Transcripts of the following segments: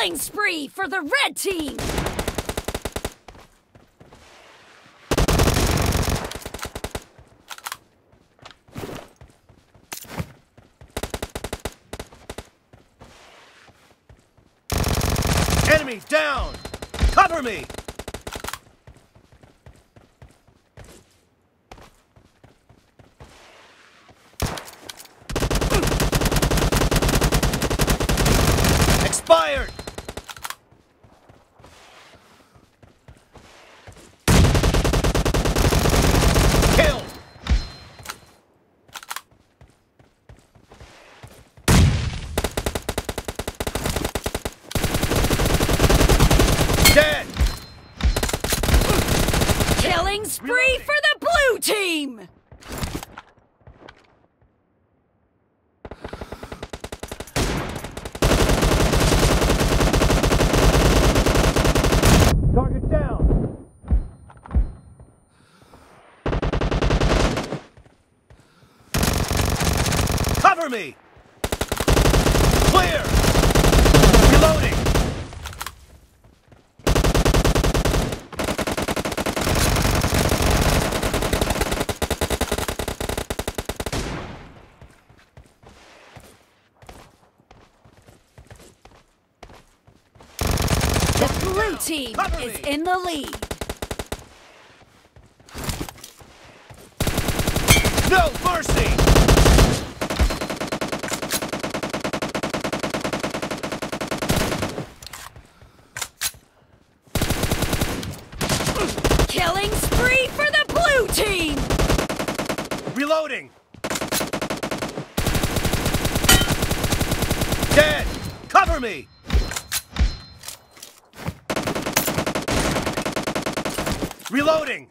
Killing spree for the red team! Enemy down! Cover me! Killing spree for the blue team! Target down! Cover me! Clear! Reloading! The blue team Cover is me. in the lead. No mercy! Killing spree for the blue team! Reloading! Dead! Cover me! Reloading!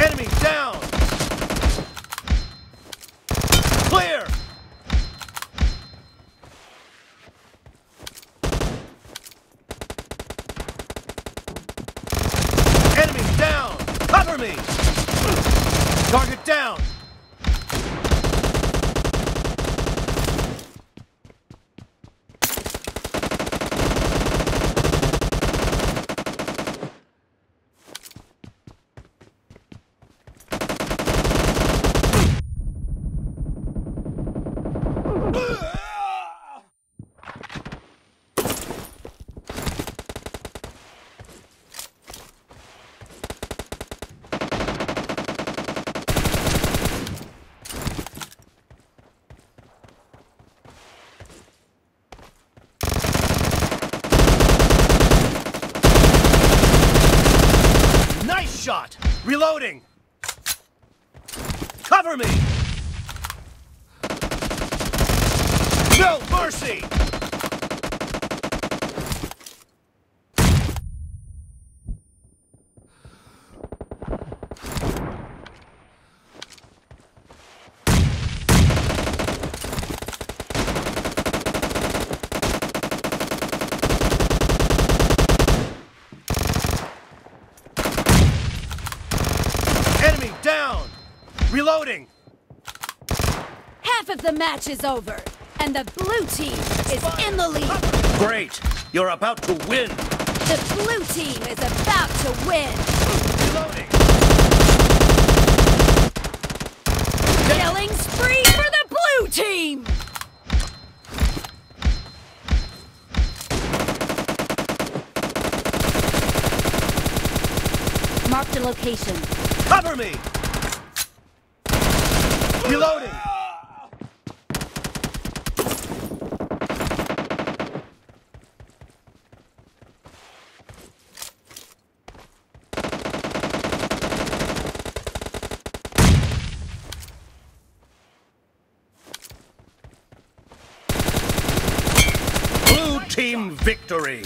Enemy down! Clear! Enemy down! Cover me! Target down! Reloading! Cover me! No mercy! Enemy down! Reloading! Half of the match is over, and the blue team is in the lead. Great. You're about to win. The blue team is about to win. Reloading. Killing spree for the blue team! Marked a location. Cover me. Reloading. Blue team victory.